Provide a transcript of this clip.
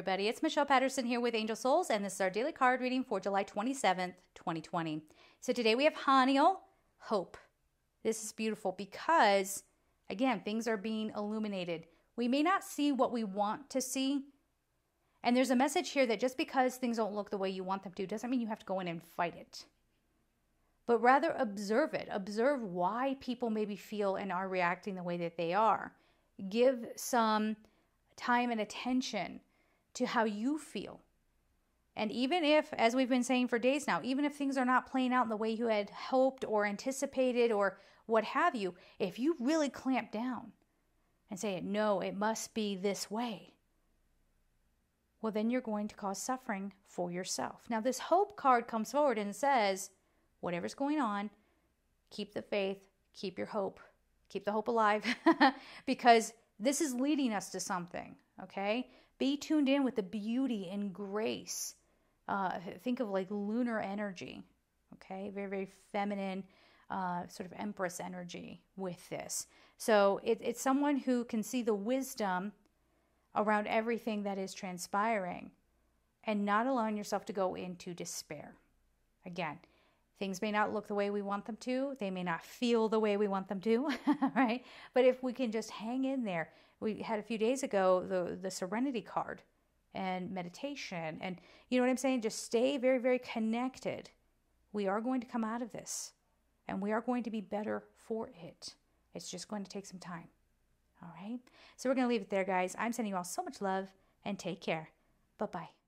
everybody. It's Michelle Patterson here with Angel Souls, and this is our daily card reading for July 27th, 2020. So today we have Haniel, hope. This is beautiful because, again, things are being illuminated. We may not see what we want to see. And there's a message here that just because things don't look the way you want them to doesn't mean you have to go in and fight it. But rather observe it. Observe why people maybe feel and are reacting the way that they are. Give some time and attention to how you feel. And even if, as we've been saying for days now, even if things are not playing out in the way you had hoped or anticipated or what have you, if you really clamp down and say, no, it must be this way, well, then you're going to cause suffering for yourself. Now, this hope card comes forward and says, whatever's going on, keep the faith, keep your hope, keep the hope alive, because this is leading us to something, okay? Be tuned in with the beauty and grace. Uh, think of like lunar energy, okay? Very, very feminine, uh, sort of empress energy with this. So it, it's someone who can see the wisdom around everything that is transpiring and not allowing yourself to go into despair. Again, Things may not look the way we want them to. They may not feel the way we want them to, right? But if we can just hang in there, we had a few days ago the the serenity card and meditation and you know what I'm saying? Just stay very very connected. We are going to come out of this and we are going to be better for it. It's just going to take some time. All right? So we're going to leave it there guys. I'm sending you all so much love and take care. Bye-bye.